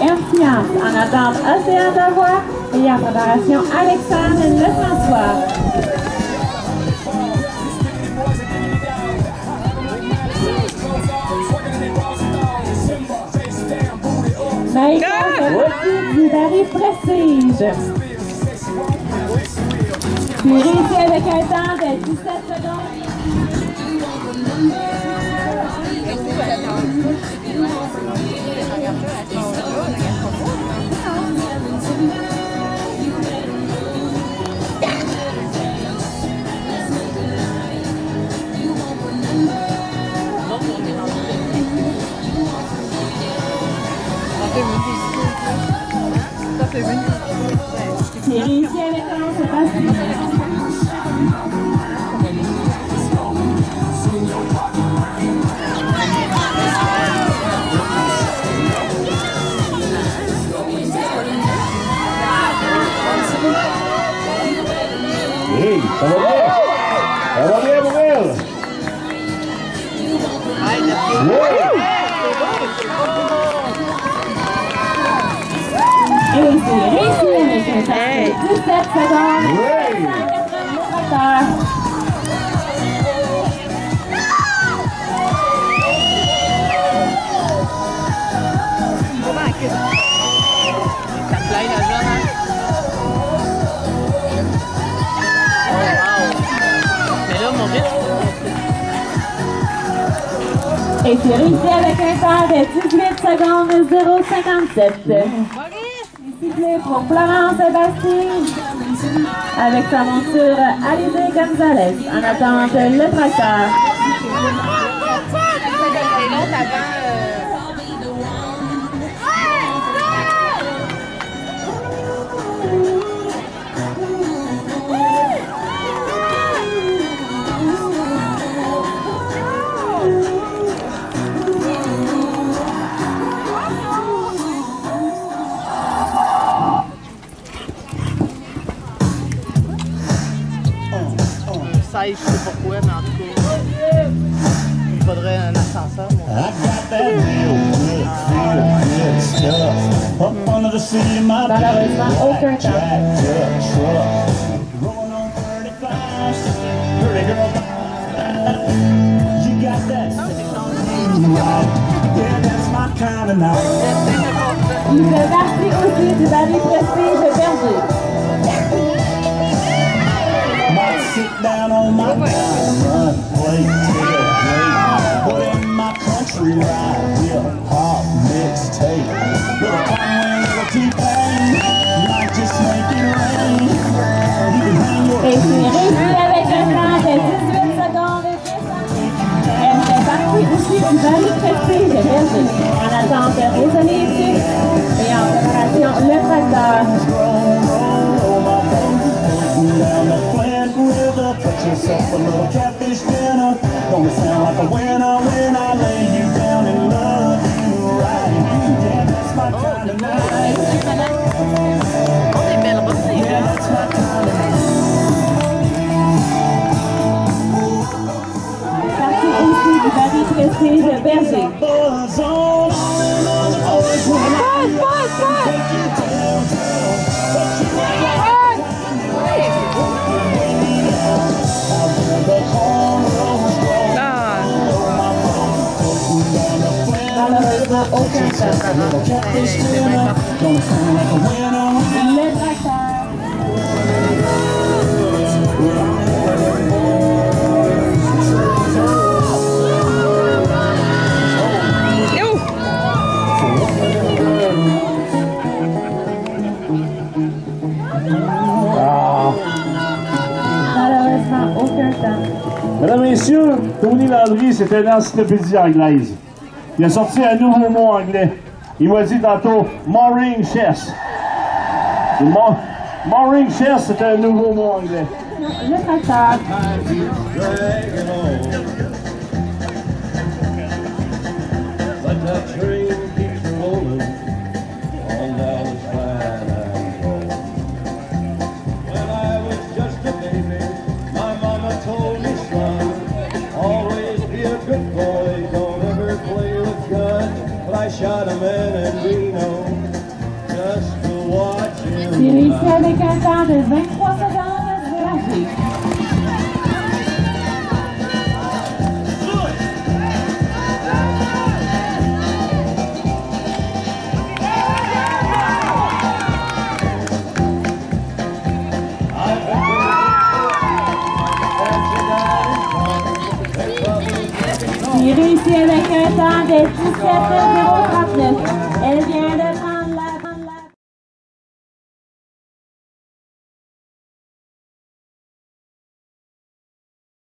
Influence. En attente, Océan de Voix et en préparation, Alexandre Lefrançois. Du Barry Prestige. Puis réussi avec un temps de 17 secondes. Hey, come on in. Come on in. 17 secondes. Oui. Et puis réussi avec un temps de 18 secondes 0,57. Pour Florence Bastille avec sa monture Alizé Gonzalez en attente le tracteur. Et l'autre avant, un 16, je sais pas pourquoi, mais en tout cas, il faudrait un ascenseur. mon I got that real good, real good stuff. Up under the sea, my Malheureusement, aucun temps. jacked up truck. Rolling on 35, pretty girl. You got that right. Yeah, that's my kind of night. Il fait partie aussi du Prestige perdu. Might sit down down, run, play, take a break. But in my country ride, Marie Précise Berger. Mesdames, Messieurs, Tony Landry, c'est une encyclopédie anglaise. Il a sorti un nouveau mot anglais. Il m'a dit tantôt Mooring Chess. Et Mo- Mooring Chess, c'est un nouveau mot anglais. Avec un temps de 23 secondes de Il réussit avec un temps de 17,039. Elle vient de prendre